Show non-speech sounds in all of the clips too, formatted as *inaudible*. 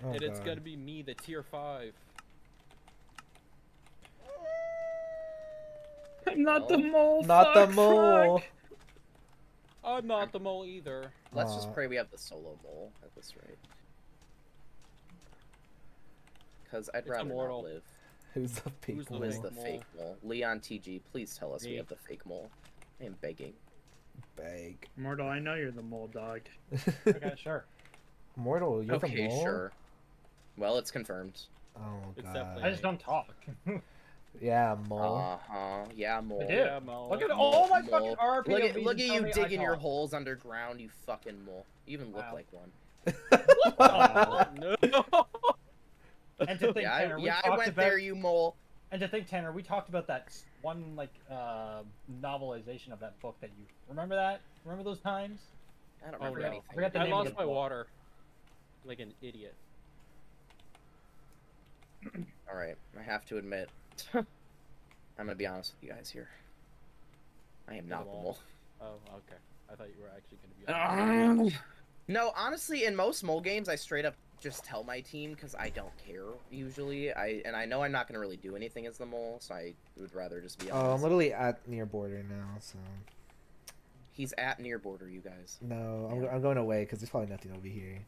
shield, Oh, and it's God. gonna be me, the tier five. I'm not the mole. Not the mole. fuck. I'm not the mole either. Let's Aw. just pray we have the solo mole at this rate. Because I'd It's rather immortal. not live. Who's the fake Who's the Who is mole? the mole? fake mole? Leon TG, please tell us we have the fake mole. I am begging. Beg. Mortal, I know you're the mole dog. *laughs* Okay, sure. Mortal, you're the okay, mole. sure. Well, it's confirmed. Oh god. definitely- I just don't talk. *laughs* Yeah, mole. Uh huh. Yeah, mole. Yeah, mole. Look at Mole, all my mole. fucking RP. Look at look at you tell me I digging your holes underground, you fucking mole. You even look Wow. like one. Aw. *laughs* No. *laughs* And to think, yeah, Tanner, I, we yeah, I talked went about, there, you mole. And to think, Tanner, we talked about that one like uh novelization of that book that you remember that? Remember those times? I don't Oh, remember no. anything. I forgot the I name lost my book. water. Like an idiot. *clears throat* All right, I have to admit, *laughs* I'm gonna be honest with you guys here. I am not the the mole. mole. Oh, okay. I thought you were actually gonna be. *laughs* No, honestly, in most mole games, I straight up just tell my team because I don't care usually. I and I know I'm not gonna really do anything as the mole, so I would rather just be Oh, I'm literally at near border now, so He's at near border, you guys. no, I'm, Yeah. I'm going away because there's probably nothing over here.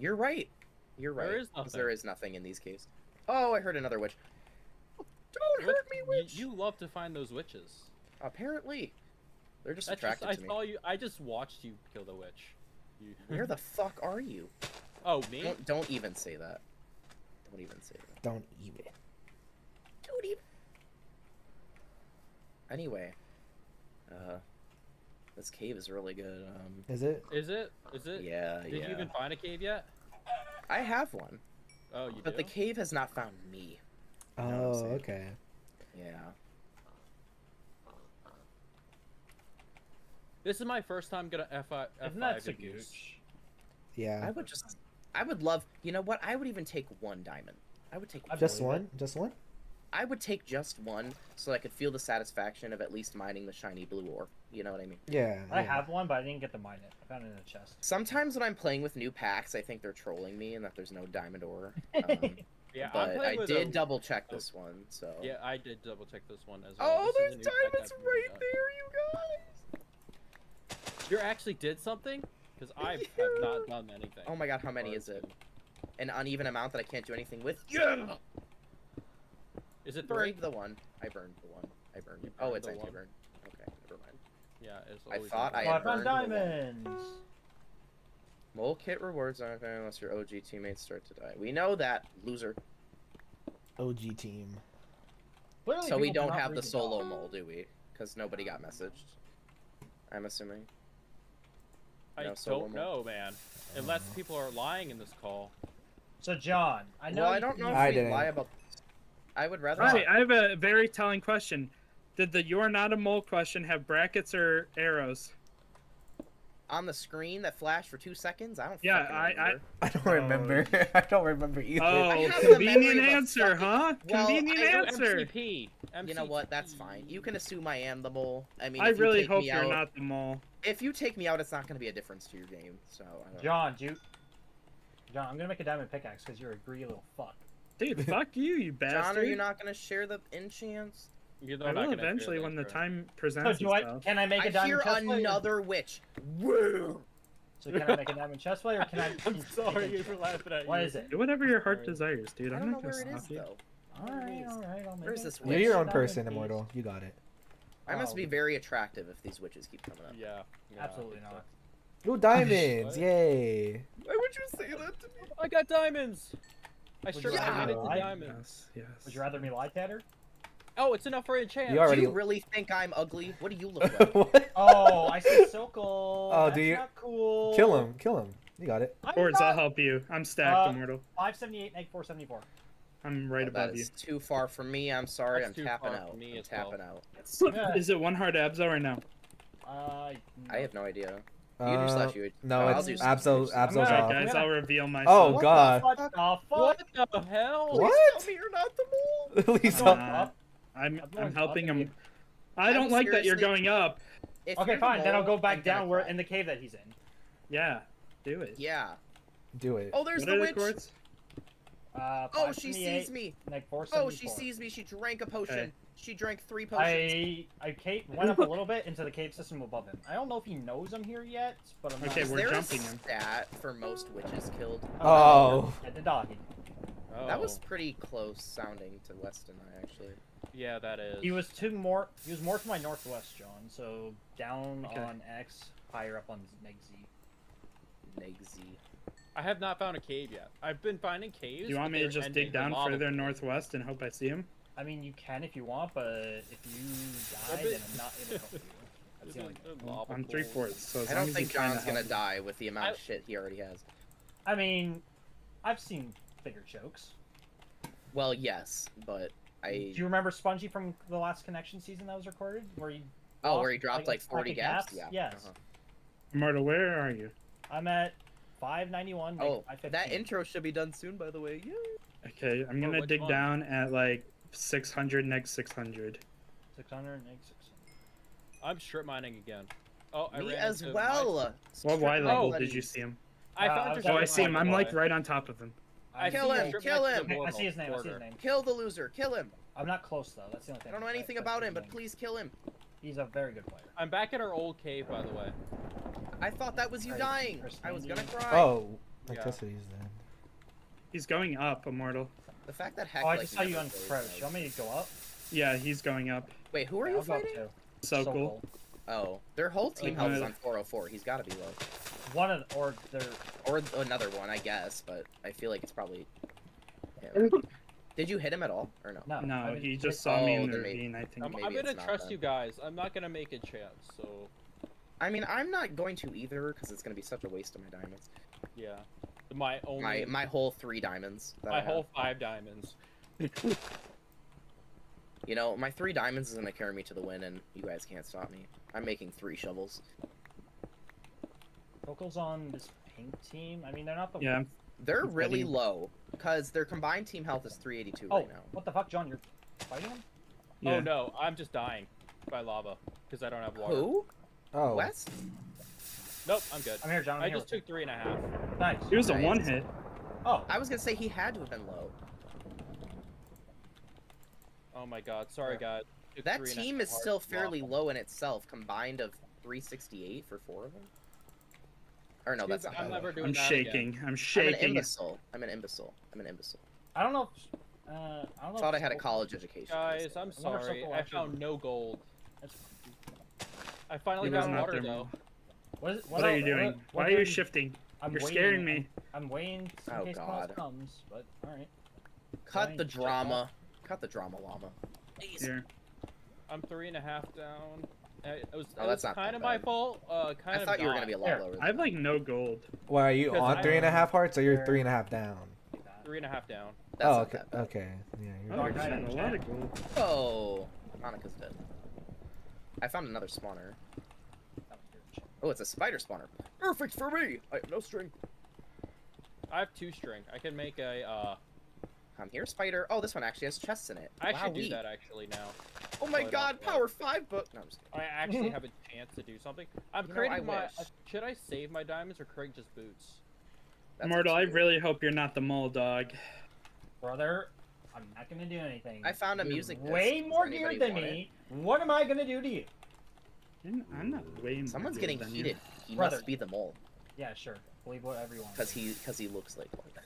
You're right. You're right. is 'cause nothing. There is nothing in these caves. Oh, I heard another witch. Don't What? hurt me, You- witch. You love to find those witches. Apparently, they're just That's just, attracted I to me. saw you. I just watched you kill the witch. You... *laughs* Where the fuck are you? Oh, me? Don't, don't even say that. Don't even say that. Don't even. Don't even. Anyway, uh, this cave is really good. Um, Is it? Is it? Is it? yeah, Did yeah. you even find a cave yet? I have one, Oh, you but do. the cave has not found me. You know Oh, saying? okay. Yeah. This is my first time gonna F F Isn't that five abuse. Sagooch? Yeah. I would just, I would love. You know what? I would even take one diamond. I would take. I Just one? Just one? I would take just one, so I could feel the satisfaction of at least mining the shiny blue ore. You know what I mean? Yeah. I yeah. have one, but I didn't get to mine it. I found it in a chest. Sometimes when I'm playing with new packs, I think they're trolling me and that there's no diamond ore. *laughs* Um, Yeah, I'm but I did a- double check oh. this one, so. Yeah, I did double check this one as well. Oh, This there's a diamonds right there, you guys. You actually did something? Because I have *laughs* not done anything. Oh my god, how many is it? An uneven amount that I can't do anything with. Yeah. Is it three? Burned the one. I burned the one. I burned. You oh, it's the anti one. burn. Okay, never mind. Yeah, it's I always thought one. I I had found burned the one. diamonds. Mole kit rewards aren't fair unless your OG teammates start to die. We know that, loser. OG team. Clearly so we don't have the solo dog. mole, do we? Because nobody got messaged. I'm assuming. I No, solo don't mode. know, man. Unless people are lying in this call. So John, I know. well, I don't know if I we didn't. lie about. I would rather. Right. I have a very telling question. Did the "You're not a mole" question have brackets or arrows? On the screen that flashed for two seconds. I don't. Yeah, I- I- remember. I don't Oh. remember. *laughs* I don't remember either. Oh, have the convenient answer, huh? Well, convenient I- answer. MCP. You know what? That's fine. You can assume I am the mole. I mean, I if you really hope you're out, not the mole. If you take me out, it's not going to be a difference to your game. So. I don't John, do you... John, I'm gonna make a diamond pickaxe because you're a greedy little fuck. Dude, *laughs* fuck you, you bastard. John, are you not going to share the enchants? You're I not will gonna share eventually when the bro. time So presents do I? itself. Can I make a I diamond hear chest plate? another witch. Woo! So can I make a diamond chest plate or can I? *laughs* I'm sorry for laughing at you. What is it? Do whatever your heart desires, dude. I I'm don't know not gonna where it is stop you. though. All right, all right. I'll make Where's it. this You're your own Diamond person, piece. Immortal. You got it. I must Oh, be very attractive if these witches keep coming up. Yeah. yeah, Absolutely not. Ooh, diamonds! Yay! Why would you say that to me? I got diamonds. I Would sure you got rather to lie? diamonds. Yes, yes. Would you rather me lie, Tanner? Oh, it's enough for a chance. You Do already- you really think I'm ugly? What do you look like? *laughs* Oh, I see *laughs* Silkle. Oh, That's do you- Not cool. Kill him! Kill him! You got it. I'm Boards, I'll help you. I'm stacked, Uh, Immortal. 578, egg 474. I'm right Oh, that above you. is too far for me. I'm sorry. That's I'm tapping out. me I'm as well. tapping out. *laughs* Yeah. Is it one hard abso or no? Uh, I have no idea. You do Uh, slash you. no, Oh, I'll it's do Abso. slash. Abso's I'm off. Alright, guys, I'll reveal Oh myself. what God! The fuck? The fuck? What the hell? What? Tell me you're not the mole. *laughs* Please I'm don't. going up. I'm, I'm I'm helping him. I I'm don't like that you're going up. If Okay, you're the fine. Then I'll go back down where cry. in the cave that he's in. Yeah, do it. Yeah. Do it. Oh, there's What the are the witch. Uh, Oh, she sees me. Like Oh, she sees me. She drank a potion. Okay. She drank three potions. I I cave, went up a little bit into the cave system above him. I don't know if he knows I'm here yet, but I'm not. Okay, Is we're there jumping a him. stat for most witches killed? Oh. oh. At the doggy. Oh, That was pretty close sounding to Weston and I actually. yeah, that is. He was two more. He was more to my northwest, John. So down Okay. on X, higher up on Neg Z. Negsy. I have not found a cave yet. I've been finding caves. Do you want me to just dig down further northwest and hope I see him? I mean, you can if you want, but if you die, then I'm not able to help you. *laughs* That's the only thing. I'm three fourths, so I don't think John's gonna help me- die with the amount I- of shit he already has. I mean, I've seen bigger chokes. Well, yes, but I. Do you remember Spongy from the last Connection season that was recorded, where he? Oh, lost, where he dropped like, 40 bracket gaps? Yeah. Yes. uh-huh. Immortal, where are you? I'm at 591. Oh, 515. that intro should be done soon, by the way. Yeah. Okay, I'm gonna which dig one? down at like 600 next 600. 600 neg 600. I'm strip mining again. Oh, I Me ran as into my- well. What Y level bloody- did you see him? I Uh, found I your was Oh, I see him. I'm like right on top of him. I Kill him, kill him. the I, I see his portal name. I see his name. Kill the loser. Kill him. I'm not close though. That's the only thing. I don't know anything I about him, but please kill him. He's a very good player. I'm back at our old cave, by the way. I thought that was you Right, dying. I was gonna cry. Oh, Yeah. electricity's dead. He's going up, Immortal. The fact that Heck Oh, I like, just saw you on plays crouch. nice. You want me to go up? Yeah, he's going up. Wait, who are Yeah, you I'll fighting? too. So Sokol. cool. Oh, their whole team Uh, health is on 404. He's got to be low. One of or they're Or another one, I guess, but I feel like it's probably. him. *laughs* Did you hit him at all, or no? no. No, I mean, he just saw me Oh, in the then maybe- ravine, I think. I'm, maybe I'm gonna trust then. you guys. I'm not gonna make a chance. So I mean, I'm not going to either because it's gonna be such a waste of my diamonds. yeah, my only My my whole three diamonds. That I my have. whole five diamonds. *laughs* You know, my three diamonds is gonna carry me to the win, and you guys can't stop me. I'm making three shovels. Sokol's on this pink team. I mean, they're not the. Yeah, They're He's really fighting. low because their combined team health is 382 Oh, right now. what the fuck, John? You're fighting him? Oh, yeah. Oh no, I'm just dying by lava because I don't have water. Who? Oh. West? Nope, I'm good. I'm here, John. I'm I here just with took three and a half. you. Nice. He was a one hit. Oh, I was gonna say he had to have been low. Oh my god, sorry guys. Took That three and a team is still fairly low in itself, combined of 368 for four of them. Or no, that's not I'm bad. never doing I'm that shaking. Again. I'm I'm an shaking. imbecile. I'm an imbecile. I'm an imbecile. I don't know. If, uh, I don't know. Thought I had a college education. Guys, I'm sorry. I found no gold. I finally He was found water though. Man. What, is, What are you doing? what- Why are you shifting? I'm You're waiting- scaring me. I'm waiting in Oh, case Klaus God. comes, but all right. Cut Fine, the drama. Cut the drama, llama. Here. I'm three and a half down. It was, Oh, it that's was not kind that of my fault. Uh, kind I of thought you were gonna be a lot There. lower. I have like no gold. Why are you on three and a half hearts or you're three and a half down? Three and a half down. That's oh, okay. Okay. Yeah, you're Oh, Dark I Knight have a lot of gold. Oh, Monica's dead. I found another spawner. That was good. Oh, it's a spider spawner. Perfect for me. I have no string. I have two string. I can make a. Uh, Come here, spider. Oh, this one actually has chests in it. I should do that actually now. Oh my But, god, uh, power five book. No, I'm just kidding. I actually *laughs* have a chance to do something. I'm You know, creating I my. wish. Should I save my diamonds or create just boots? That's Immortal, I really hope you're not the mole dog. Brother, I'm not gonna do anything. I found a You're music disc. Way more anybody geared than want it? me. What am I gonna do to you? I'm I'm not way Someone's getting than you. heated. He Brother. must be the mole Yeah, sure. Believe whatever you want. because he because he looks like one. *laughs*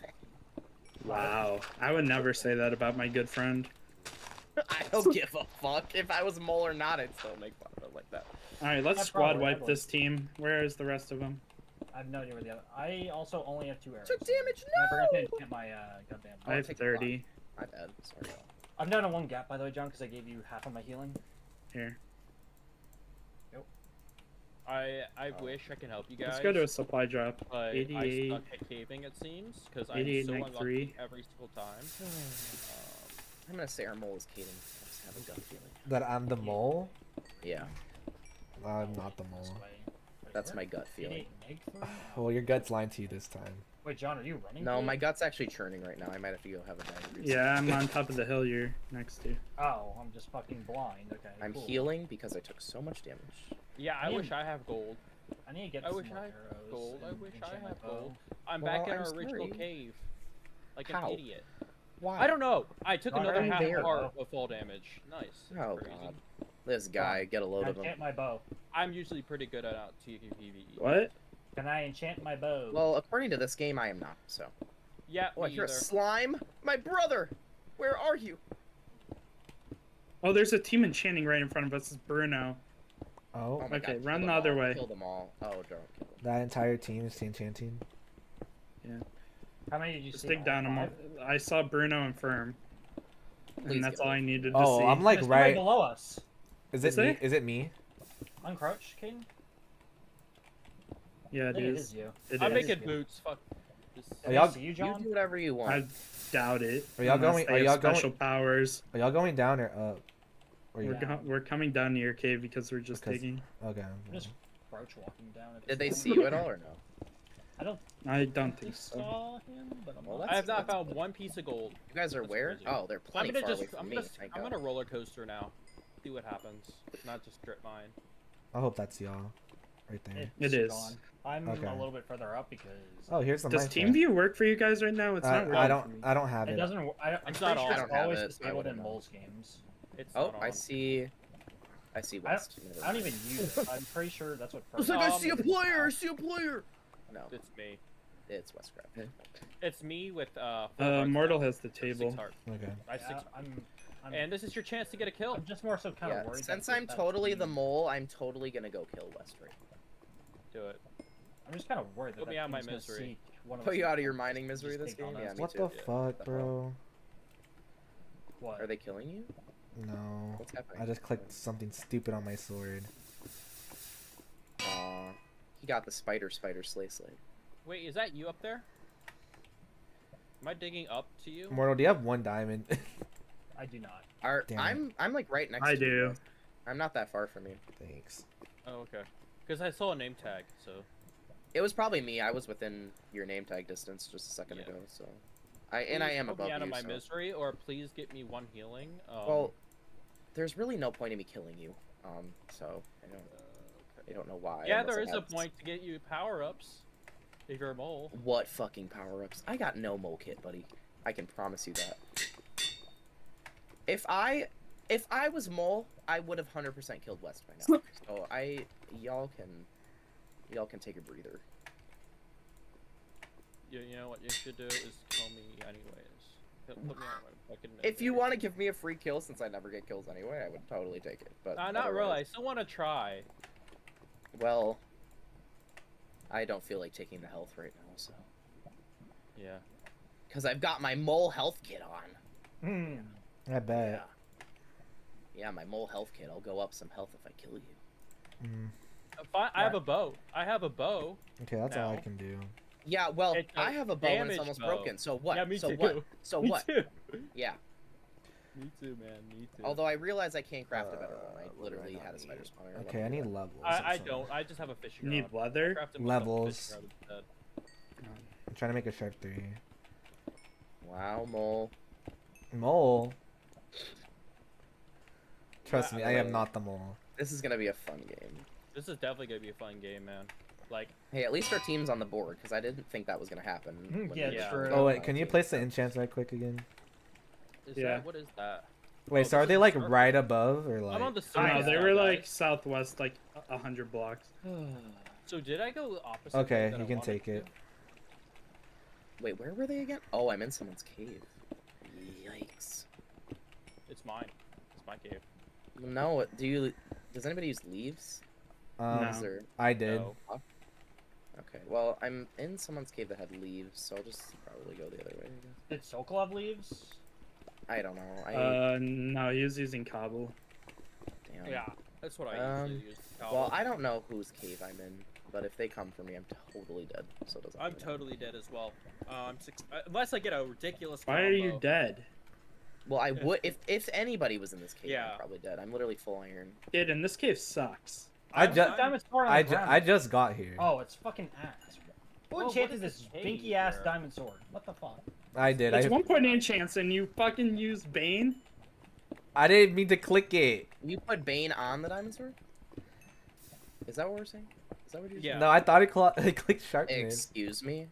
Wow. I would never say that about my good friend. *laughs* I don't give a fuck if I was mole or not. I'd still make fun of him like that. Alright, let's Yeah, squad probably, wipe probably. this team. Where is the rest of them? I have no idea where the other. I also only have two arrows. Took damage. And I forgot to No. get my uh, goddamn. I have take the block. 30. My bad. Sorry. I'm down to one gap, by the way, John, because I gave you half of my healing. Here. I I Oh. wish I could help you guys. Let's go to a supply drop. but I 88. suck at caving, it seems, because I'm 88, so neg unlucky every single time. *sighs* Um, I'm gonna say our mole is Kaddyn. I just have a gut feeling. That I'm the mole? Yeah, I'm not the mole. that's my gut feeling. 88 meg three? *sighs* Well, your gut's lying to you this time. Wait, John, are you running? No, through my gut's actually churning right now. I might have to go have a diabetes. Yeah, I'm on top of the hill you're next to. Oh, I'm just fucking blind. Okay. I'm cool. healing because I took so much damage. yeah, I Man. wish I have gold. I need to get some arrows. I some wish more I had arrows gold. I and wish I enchant my had bow. gold. I'm Well, back in I'm our original cave. Like How? an idiot. Why? I don't know. I took Why another half there? heart of fall damage. Nice. That's Oh crazy. god. This guy, get a load I of him. enchant my bow? I'm usually pretty good at uh, TPV. What? Can I enchant my bow? Well, according to this game, I am not. So. Yeah, What? You're a slime? My brother. Where are you? Oh, there's a team enchanting right in front of us. It's Bruno. Oh, Oh my Okay, God, run kill the other all. way. Kill them all. Oh, don't kill them. that entire team is enchanting. Yeah. How many did you Just see? dig down. I'm, Five? I saw Bruno and Firm, Please and that's all rid I of needed to Oh, see. I'm like There's somebody right. below us. Is Is it me? there? Is it me? Uncrouch, King. Yeah, I it think it is. is you. It I'm is. making boots. Fuck. Are y'all- I see you, You do whatever you want. I doubt it. Are y'all going- are y'all going- special powers? Are y'all going down or up? Or? We're, go- we're coming down to your cave because we're just Because- digging. Okay. Just crouch walking down. Did they see you at all or no? *laughs* I don't I don't think think so. saw him, but I'm Well, not I have not found one piece of gold. You guys are That's where? crazy. Oh, they're I'm plenty gonna far just. away from I'm me. gonna. Thank I'm God. gonna roller coaster now. See what happens. Not just strip mine. I hope that's y'all, right there. It it's gone. I'm Okay. a little bit further up because Oh, here's the. Does Minecraft. TeamView work for you guys right now? It's I, not I working don't. for me. I don't have it it. doesn't. wo- I, I'm It's pretty not sure it's I don't have always it. Disabled in wouldn't. Moles games. It's Oh, I see. I see I West. I don't even use it. I'm pretty sure that's what. It's Furman like I see a player. I see a player. No, It's me. it's Westcraft. It's me with uh. Uh, hearts Mortal has the table. Okay. I Yeah, six. I'm. I'm, And this is your chance to get a kill. I'm just more so kind Yeah, of worried. since I'm totally the mole, I'm totally gonna go kill West right now. Do it. I'm just kind of worried that Put me that out of my misery. one of Put you out of your mining misery this game? Yeah, What the fuck, bro? What? Are they killing you? No. What's happening? I just clicked something stupid on my sword. Aw, he got the spider, spider, slay, slay. Wait, is that you up there? Am I digging up to you? Mortal, do you have one diamond? *laughs* I do not. Are, I'm I'm like right next I to you. I do. I'm not that far from you. Thanks. Oh, okay. Because I saw a name tag, so. It was probably me. I was within your name tag distance just a second Yeah. ago, so. I and I am above me out you. of my so- misery, or please get me one healing. Um, Well, there's really no point in me killing you. Um, so I don't I don't know why. yeah, there is a point to get you power ups. If you're a mole. What fucking power ups? I got no mole kit, buddy. I can promise you that. If I if I was mole, I would have hundred percent killed West by now. *laughs* so I y'all can y'all can take a breather. You, you know what you should do is kill me anyways. Put put me out my fucking If you want to give me a free kill, since I never get kills anyway, I would totally take it. But Uh, not really. I still want to try. Well, I don't feel like taking the health right now, so Yeah. because I've got my mole health kit on. Hmm. I bet. Yeah. Yeah, my mole health kit. I'll go up some health if I kill you. Mm, Uh, Fine, I have a bow. I have a bow. okay, that's all I can do. Yeah, well, It's a I have a bow and it's almost bow. broken. So what? Yeah, me so too. what? *laughs* So me what? too. Yeah. *laughs* Me too, man. Me too. Although I realize I can't craft a better one. Uh, I literally I not had a spider spawner. Okay, I need levels. I, I don't. I just have a fishing You need rod. leather. Crafted myself a Levels. fishing rod instead. I'm trying to make a sharp three. Wow, mole. Mole. Trust Yeah, me, I am not the mole. This is gonna be a fun game. This is definitely gonna be a fun game, man. Like, Hey, at least our team's on the board because I didn't think that was gonna happen. Hmm, yeah, we- Yeah. true. Oh wait, can you place the enchants right quick again? is Yeah. that what is that? Wait, Oh, so are they like circle. right above or like? I'm on the side. no, they were like southwest, like a a hundred blocks. *sighs* So did I go opposite? Okay, you I can wanted take to? it. Wait, where were they again? Oh, I'm in someone's cave. Yikes. It's mine. It's my cave. No, do you? Does anybody use leaves? Um, No. There? I did. No. Okay, well, I'm in someone's cave that had leaves, so I'll just probably go the other way. I guess. Did Sokolov leaves? I don't know. I Uh, no, he was using cobble. damn. Yeah, that's what I Um, usually use. Well, I don't know whose cave I'm in, but if they come for me, I'm totally dead. So doesn't. I'm really matter. totally dead as well. Uh, I'm six. Uh, unless I get a ridiculous. Why are you dead? Well, I would if if anybody was in this cave, Yeah. I'm probably dead. I'm literally full iron. Dude, and this cave sucks. I I'm- I'm- Diamond sword I, ju- I just got here. Oh, it's fucking ass. Who oh, Well, what enchanted is this stinky ass here? diamond sword? What the fuck? I did. It's I one point eight chance, and you fucking used Bane. I didn't mean to click it. You put Bane on the diamond sword? Is that what we're saying? Is that what you're Yeah. No, I thought it, cl- *laughs* it clicked shark saying? nade. Excuse me.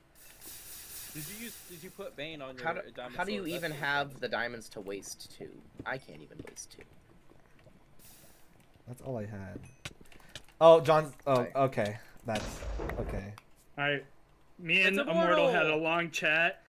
Did you use? Did you put Bane on your How do, diamond how do you even what- have the diamonds to waste two? I can't even waste two. That's all I had. Oh, John's. Oh, okay. That's okay. All right. Me and It's Immortal had a long chat,